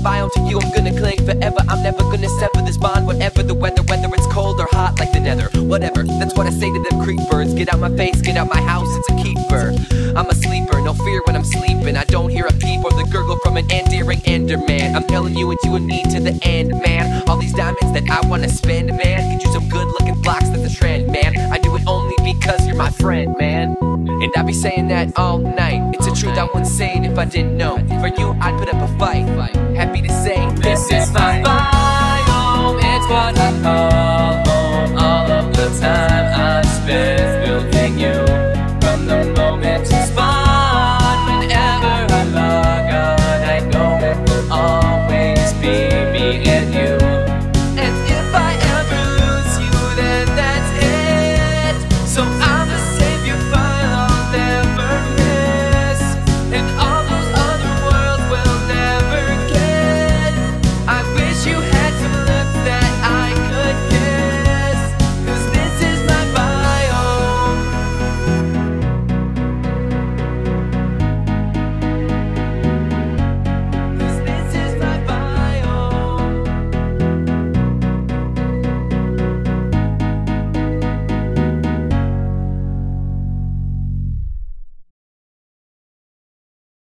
My biome to you, I'm gonna cling forever. I'm never gonna sever this bond, whatever the weather, whether it's cold or hot like the nether. Whatever, that's what I say to them creepers. Get out my face, get out my house, it's a keeper. I'm a enderman. I'm telling you, it's you and me to the end, man. All these diamonds that I wanna spend, man. Get you some good looking blocks, that's the trend, man. I do it only because you're my friend, man. And I be saying that all night. It's a truth I wouldn't say it if I didn't know. For you, I'd put up a fight. Happy to say this is my biome.